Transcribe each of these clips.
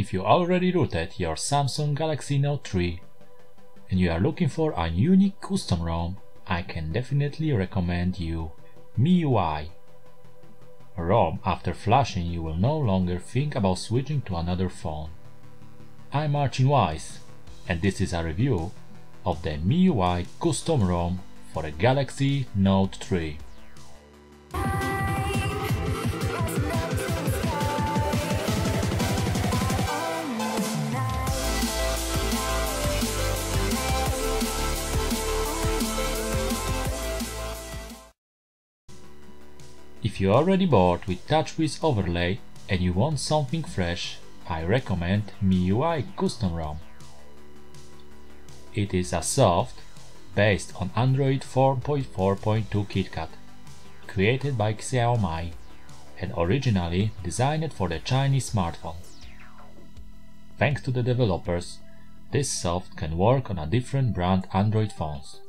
If you already rooted your Samsung Galaxy Note 3 and you are looking for a unique custom ROM, I can definitely recommend you MIUI. ROM after flashing you will no longer think about switching to another phone. I'm Marcin Wise and this is a review of the MIUI custom ROM for the Galaxy Note 3. If you're already bored with TouchWiz overlay and you want something fresh, I recommend MIUI Custom ROM. It is a soft, based on Android 4.4.2 KitKat, created by Xiaomi and originally designed for the Chinese smartphone. Thanks to the developers, this soft can work on a different brand Android phones.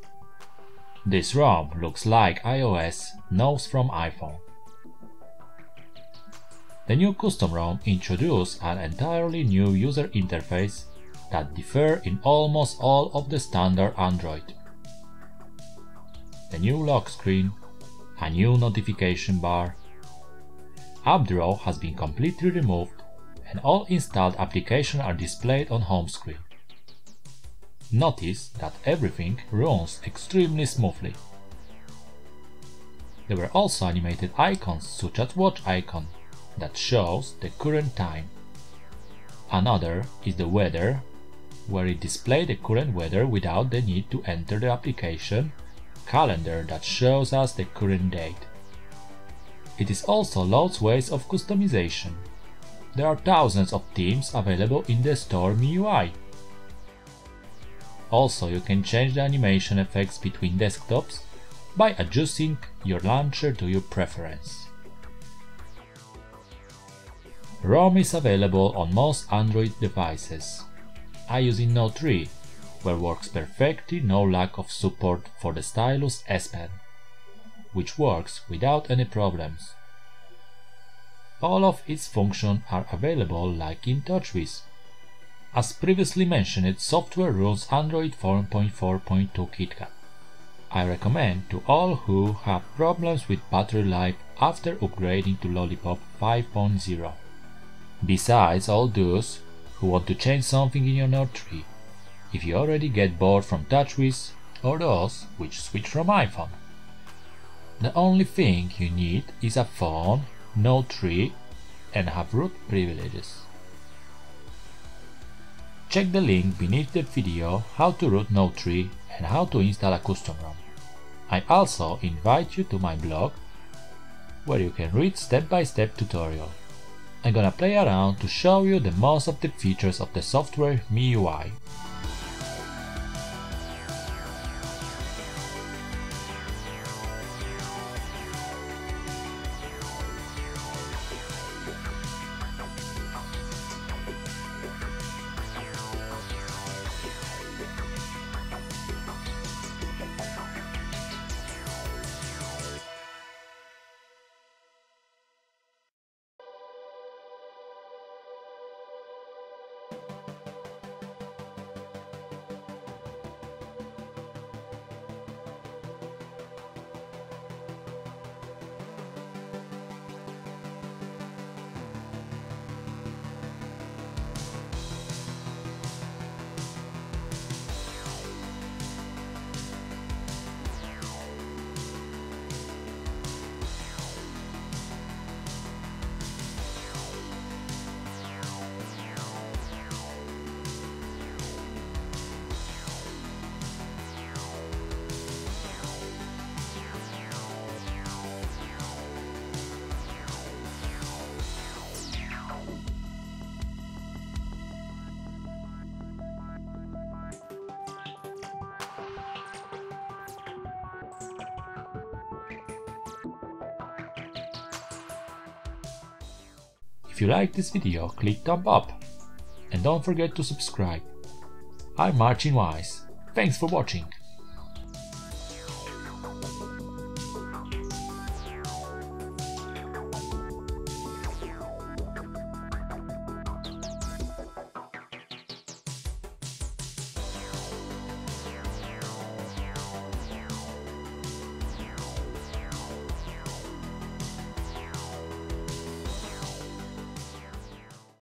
This ROM looks like iOS knows from iPhone. The new custom ROM introduces an entirely new user interface that differ in almost all of the standard Android. The new lock screen, a new notification bar, app drawer has been completely removed and all installed applications are displayed on home screen. Notice that everything runs extremely smoothly. There were also animated icons such as watch icon that shows the current time. Another is the weather where it displays the current weather without the need to enter the application, calendar that shows us the current date. It is also loads ways of customization. There are thousands of themes available in the store MIUI. Also, you can change the animation effects between desktops by adjusting your launcher to your preference. ROM is available on most Android devices. I use Note 3, where works perfectly no lack of support for the stylus S Pen, which works without any problems. All of its functions are available like in TouchWiz. As previously mentioned, software runs Android 4.4.2 KitKat. I recommend to all who have problems with battery life after upgrading to Lollipop 5.0. Besides all those who want to change something in your Note 3, if you already get bored from TouchWiz or those which switch from iPhone. The only thing you need is a phone, Note 3 and have root privileges. Check the link beneath the video how to root Note 3 and how to install a custom ROM. I also invite you to my blog where you can read step-by-step -step tutorial. I'm gonna play around to show you the most of the features of the software MIUI. If you like this video, click thumb up and don't forget to subscribe. I'm Marcin Wise. Thanks for watching.